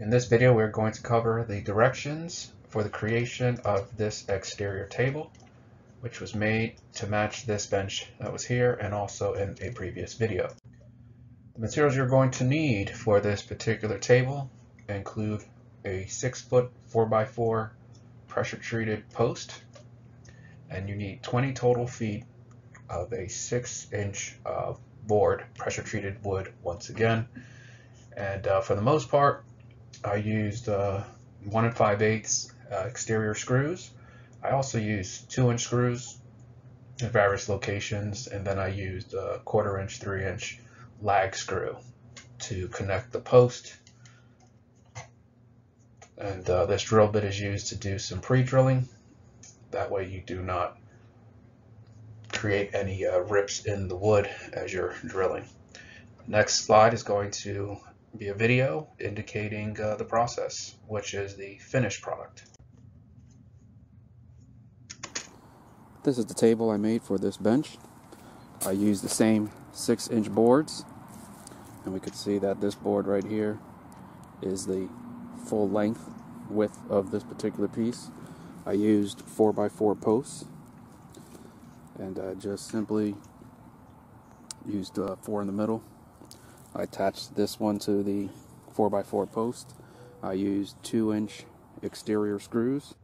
In this video, we're going to cover the directions for the creation of this exterior table, which was made to match this bench that was here and also in a previous video. The materials you're going to need for this particular table include a 6 foot 4x4 pressure treated post, and you need 20 total feet of a 6 inch uh, board, pressure treated wood once again. And uh, for the most part, I used uh, 1 and 5 eighths uh, exterior screws. I also used 2 inch screws in various locations, and then I used a quarter inch, 3 inch lag screw to connect the post. And uh, this drill bit is used to do some pre-drilling. That way you do not create any uh, rips in the wood as you're drilling. Next slide is going to be a video indicating uh, the process, which is the finished product. This is the table I made for this bench. I used the same 6 inch boards and we could see that this board right here is the full length width of this particular piece. I used 4x4 posts and I just simply used uh, four in the middle I attached this one to the 4x4 post. I used 2 inch exterior screws.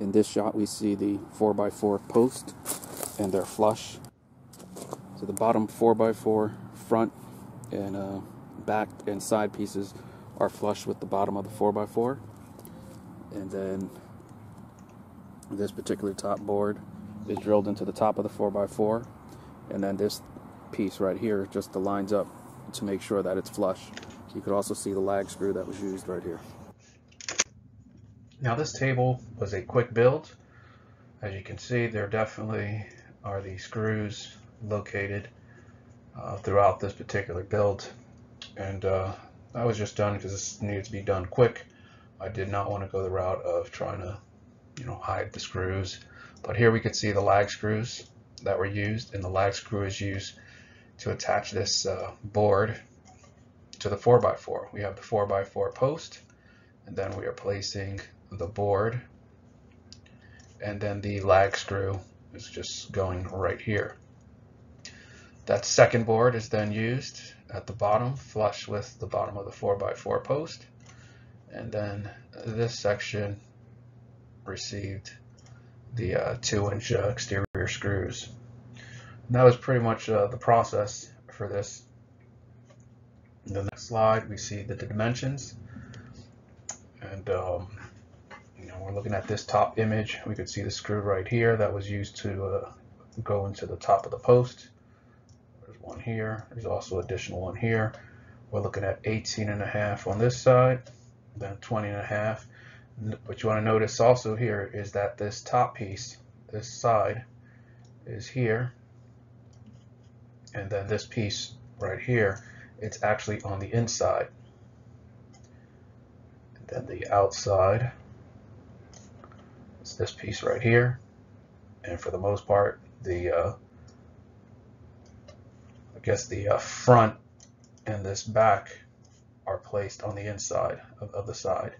In this shot we see the 4x4 post and they're flush. So the bottom 4x4 front and uh, back and side pieces are flush with the bottom of the 4x4. And then this particular top board is drilled into the top of the 4x4. And then this piece right here just aligns up to make sure that it's flush. You could also see the lag screw that was used right here. Now this table was a quick build. As you can see, there definitely are the screws located uh, throughout this particular build. And uh, that was just done because this needed to be done quick. I did not want to go the route of trying to, you know, hide the screws. But here we could see the lag screws that were used, and the lag screw is used to attach this uh, board to the 4x4. We have the 4x4 post, and then we are placing the board, and then the lag screw is just going right here. That second board is then used at the bottom, flush with the bottom of the 4x4 post, and then this section received the uh, 2 inch uh, exterior screws. That was pretty much uh, the process for this. The next slide, we see the dimensions. And um, you know, we're looking at this top image. We could see the screw right here that was used to uh, go into the top of the post. There's one here. There's also additional one here. We're looking at 18 and a half on this side, then 20 and a half. What you want to notice also here is that this top piece, this side, is here and then this piece right here, it's actually on the inside. And then the outside is this piece right here. And for the most part, the uh, I guess the uh, front and this back are placed on the inside of, of the side.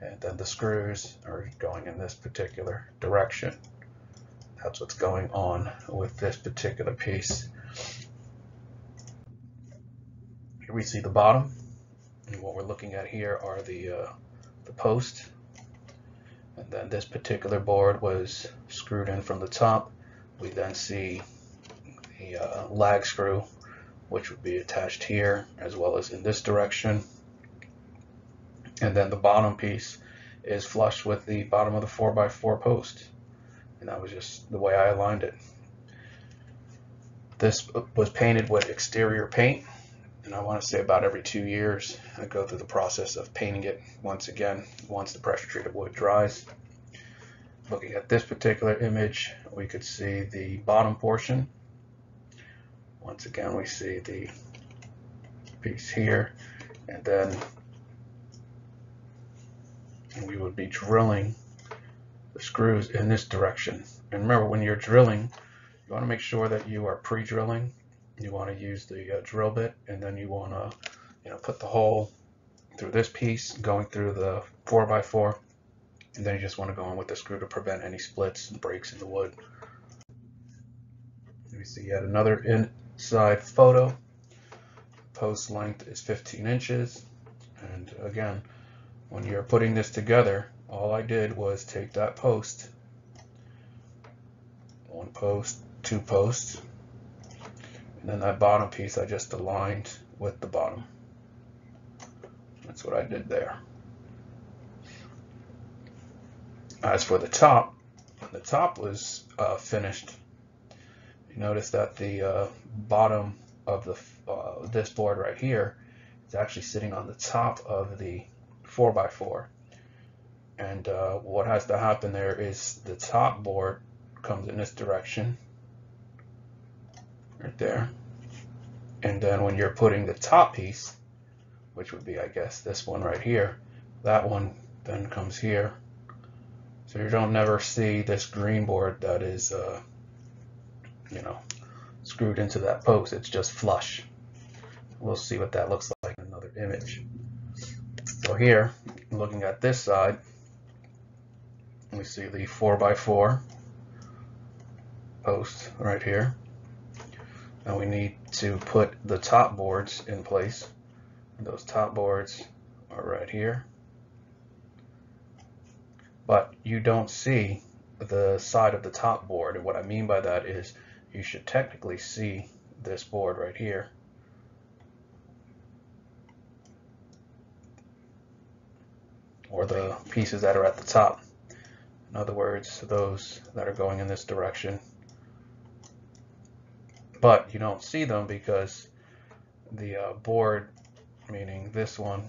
And then the screws are going in this particular direction. That's what's going on with this particular piece. Here we see the bottom. And what we're looking at here are the, uh, the post. And then this particular board was screwed in from the top. We then see the uh, lag screw, which would be attached here as well as in this direction. And then the bottom piece is flush with the bottom of the 4x4 post. And that was just the way I aligned it. This was painted with exterior paint and I want to say about every two years I go through the process of painting it once again once the pressure treated wood dries. Looking at this particular image we could see the bottom portion. Once again we see the piece here and then we would be drilling the screws in this direction. And remember when you're drilling you want to make sure that you are pre-drilling you want to use the uh, drill bit and then you want to you know put the hole through this piece, going through the 4x4, and then you just want to go in with the screw to prevent any splits and breaks in the wood. We see yet another inside photo. Post length is 15 inches. And again, when you're putting this together, all I did was take that post, one post, two posts, then that bottom piece I just aligned with the bottom. That's what I did there. As for the top, the top was uh, finished You notice that the uh, bottom of the uh, this board right here is actually sitting on the top of the 4x4 and uh, what has to happen there is the top board comes in this direction right there and then when you're putting the top piece which would be I guess this one right here that one then comes here so you don't never see this green board that is uh, you know, screwed into that post. It's just flush. We'll see what that looks like in another image. So here, looking at this side, we see the 4x4 post right here. And we need to put the top boards in place. Those top boards are right here. But you don't see the side of the top board. And what I mean by that is you should technically see this board right here. Or the pieces that are at the top. In other words, those that are going in this direction. But you don't see them because the uh, board, meaning this one,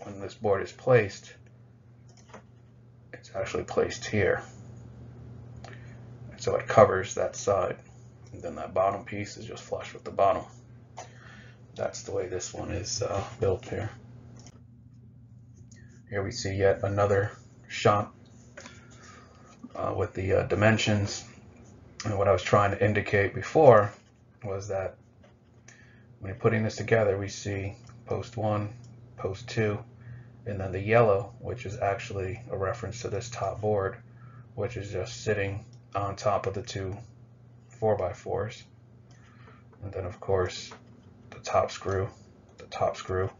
when this board is placed, it's actually placed here so it covers that side. And then that bottom piece is just flush with the bottom. That's the way this one is uh, built here. Here we see yet another shot uh, with the uh, dimensions. And what I was trying to indicate before was that when you're putting this together, we see post one, post two, and then the yellow, which is actually a reference to this top board, which is just sitting on top of the two 4x4s. And then of course the top screw, the top screw.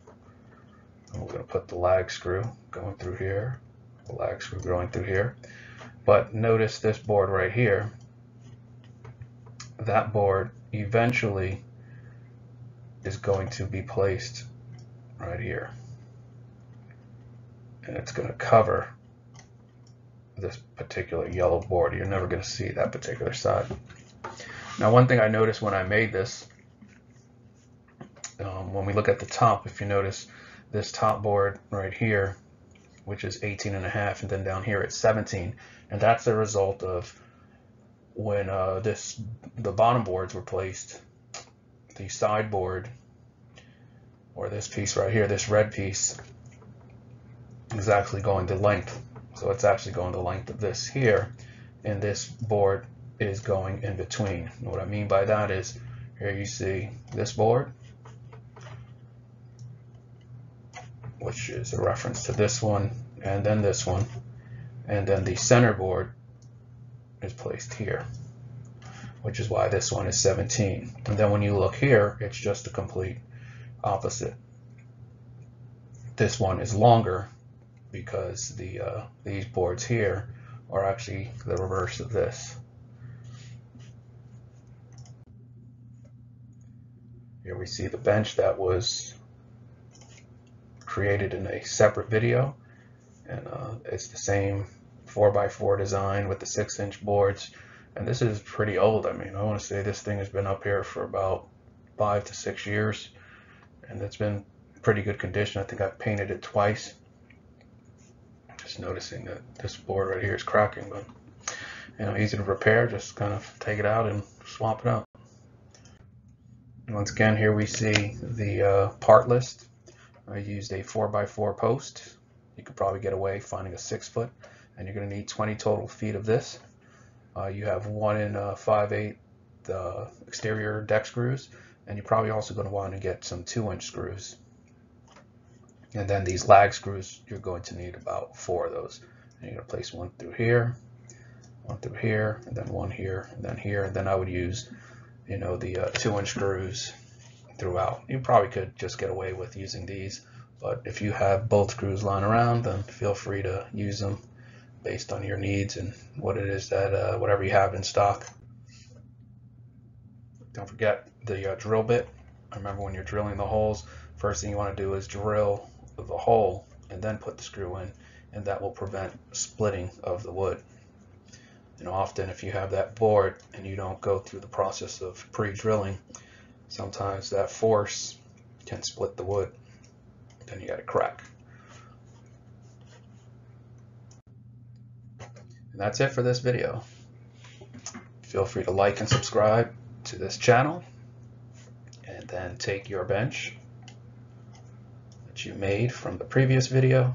And we're going to put the lag screw going through here, the lag screw going through here. But notice this board right here, that board eventually is going to be placed right here. And it's going to cover this particular yellow board. You're never going to see that particular side. Now, one thing I noticed when I made this, um, when we look at the top, if you notice this top board right here, which is 18 and a half, and then down here it's 17, and that's the result of when uh, this the bottom boards were placed, the sideboard or this piece right here, this red piece, is actually going to length so it's actually going the length of this here, and this board is going in between. And what I mean by that is, here you see this board, which is a reference to this one, and then this one, and then the center board is placed here, which is why this one is 17. And then when you look here, it's just a complete opposite. This one is longer because the uh, these boards here are actually the reverse of this. Here we see the bench that was created in a separate video and uh, it's the same 4x4 design with the 6 inch boards and this is pretty old I mean I want to say this thing has been up here for about five to six years and it's been pretty good condition I think I've painted it twice just noticing that this board right here is cracking, but you know, easy to repair. Just kind of take it out and swap it out. Once again, here we see the uh, part list. I used a 4x4 post. You could probably get away finding a 6 foot, and you're going to need 20 total feet of this. Uh, you have 1 in uh, 5 8 uh, exterior deck screws, and you're probably also going to want to get some 2 inch screws. And then these lag screws, you're going to need about four of those. And you're going to place one through here, one through here, and then one here, and then here. And then I would use, you know, the uh, two inch screws throughout. You probably could just get away with using these, but if you have both screws lying around, then feel free to use them based on your needs and what it is that, uh, whatever you have in stock. Don't forget the uh, drill bit. Remember when you're drilling the holes, first thing you want to do is drill the hole and then put the screw in and that will prevent splitting of the wood. And often if you have that board and you don't go through the process of pre-drilling, sometimes that force can split the wood. Then you got a crack. And that's it for this video. Feel free to like and subscribe to this channel and then take your bench that you made from the previous video.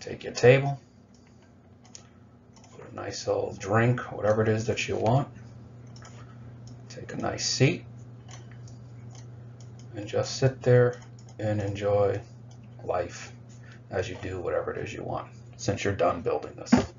Take your table put a nice old drink whatever it is that you want. Take a nice seat and just sit there and enjoy life as you do whatever it is you want since you're done building this